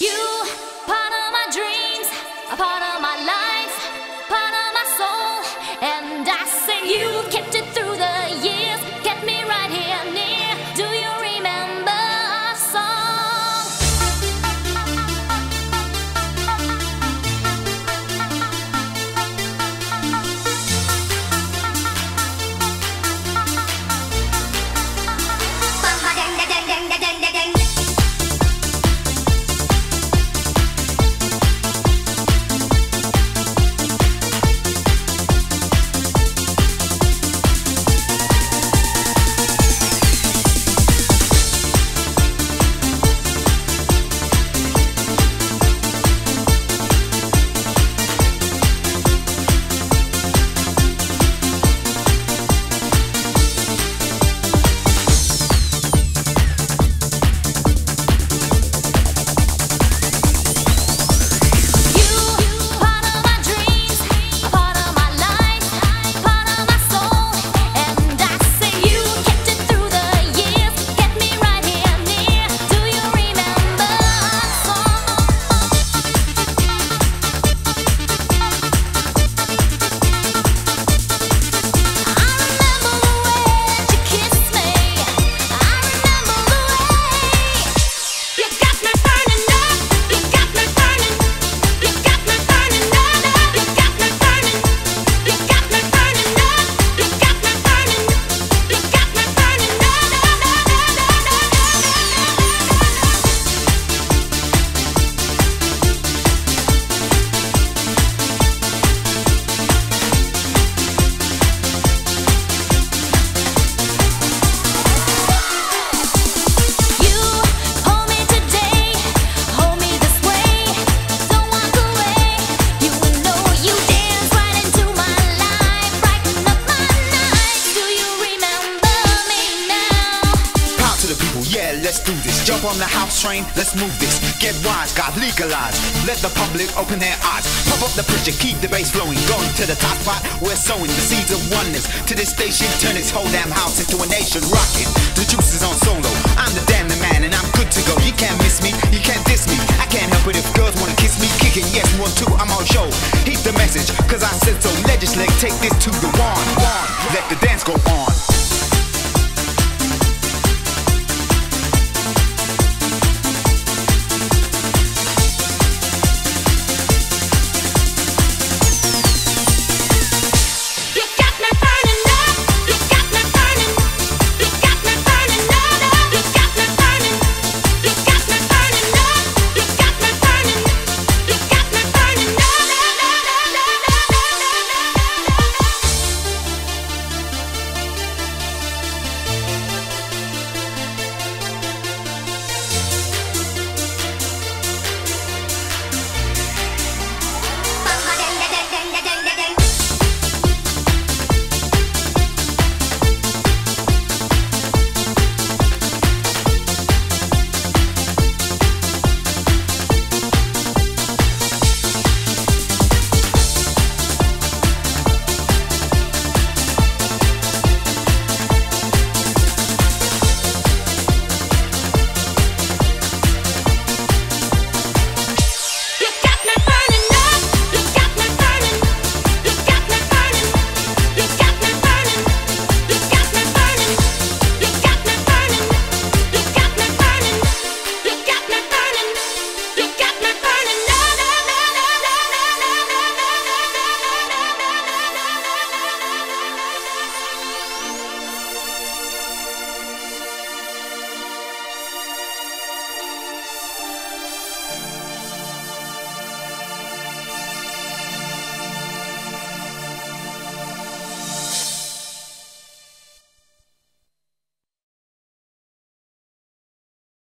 You, part of my dreams, a part of on the house train, let's move this. Get wise, God legalize. Let the public open their eyes. Pump up the pressure, keep the bass flowing. Going to the top spot, we're sowing the seeds of oneness. To this station, turn this whole damn house into a nation rocking. The juice is on solo. I'm the damn man, and I'm good to go. You can't miss me, you can't diss me. I can't help it if girls wanna kiss me. Kicking, yes, one, two, I'm on show. Heed the message, cause I said so. Legislate, take this to the